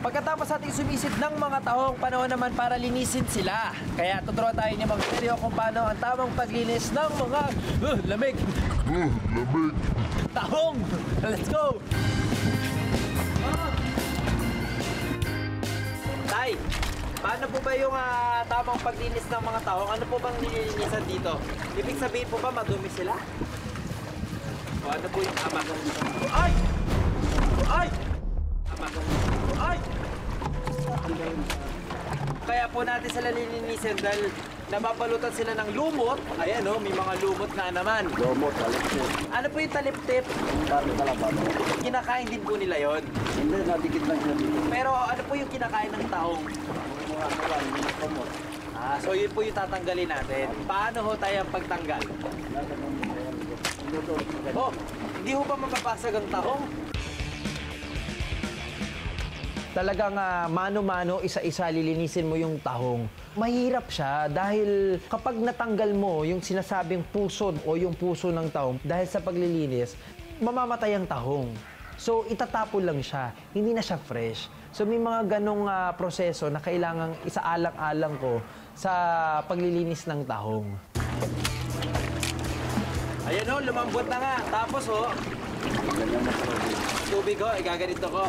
Pagkatapos ating sumisid ng mga tahong, panahon naman para linisin sila. Kaya tuturuan tayo ni Mang Seryo kung paano ang tamang paglinis ng mga uh, lamig. Tahong! Let's go! Tay, paano po ba yung ah, tamang paglinis ng mga tahong? Ano po bang nililinisan dito? Ibig sabihin po ba madumi sila? O ano po yung tama? Ay! Ay! Po natin sila lilinisin dahil nababalutan sila ng lumot. Ayan o, may mga lumot nga naman. Lumot, alit po. Ano po yung talip-tip? Dami pala ba? Kinakain din po nila yon. Hindi, nadikit lang siya dito. Pero ano po yung kinakain ng tahong? Yung mga kawan, kumot. Ah, so yun po yung tatanggalin natin. Paano ho tayo ang pagtanggal? Oh, hindi ho ba mababasag ang tahong? Talagang ah, mano-mano, isa-isa lilinisin mo yung tahong. Mahirap siya dahil kapag natanggal mo yung sinasabing puso o yung puso ng tahong dahil sa paglilinis, mamamatay ang tahong. So, itatapon lang siya. Hindi na siya fresh. So, may mga ganong ah, proseso na kailangang isaalang-alang ko sa paglilinis ng tahong. Ayan o, lumambot na nga. Tapos o, po. tubig o, igaganito ko.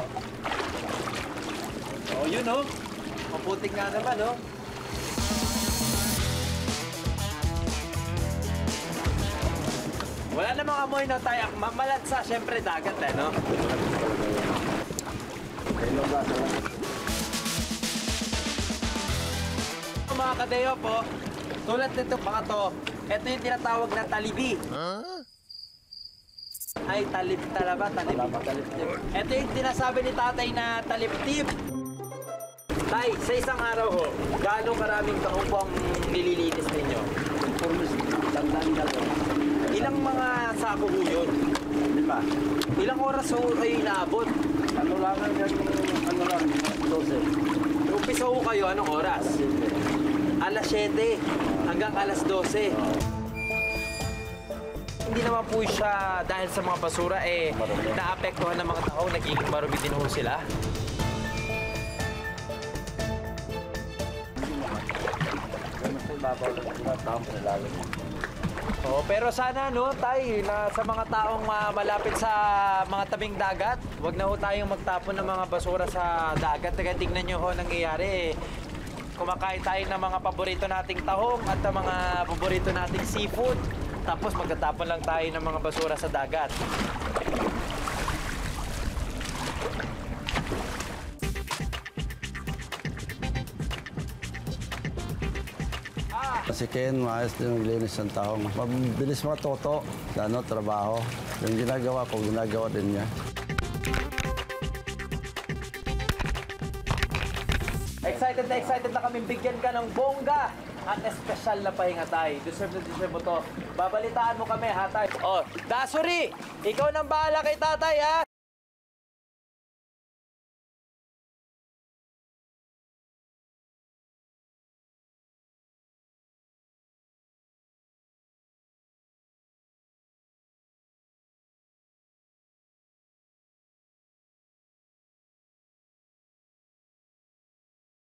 O, yun o. Maputik nga naman o. Wala namang amoy no tayo. Mamalatsa, syempre dagat eh, no? Mga kadeyo po, tulad nito mga to, ito yung tinatawag na talibi. Ay, talib talaba, talib. Wala pa talit Ito yung tinasabi ni tatay na talip-tip. Tay, sa isang araw ho, gaano karaming tahong po ang nililinis ninyo? Informis, tandaan to. Ilang mga sako ho yun? Di ba? Ilang oras ho kayo inaabot? Ano lang ang yan, ano lang, 12. Umpisa ho kayo, anong oras? Alas 7 hanggang alas 12. Hindi naman po siya dahil sa mga basura eh naapektuhan ng mga tao, nagiging marumi din ho sila. Ganun po babaw lang sila, taong pinalalong. Oh, pero sana no, tay, na sa mga taong ah, malapit sa mga tabing dagat, wag na ho tayong magtapon ng mga basura sa dagat. Kaya tingnan nyo ho nangyayari. Kumakain tayo ng mga paborito nating tahong at ng mga paborito nating seafood. Tapos magtatapon lang tayo ng mga basura sa dagat. Si Ken, maayos din maglinis ng taong. Mabilis matuto ano, trabaho. Yung ginagawa ko, ginagawa din niya. Excited na excited na kami bigyan ka ng bongga at espesyal na pahinga tayo. Deserve na deserve mo to. Babalitaan mo kami ha, tay. Oh, Dasuri! Ikaw nang bahala kay tatay ha!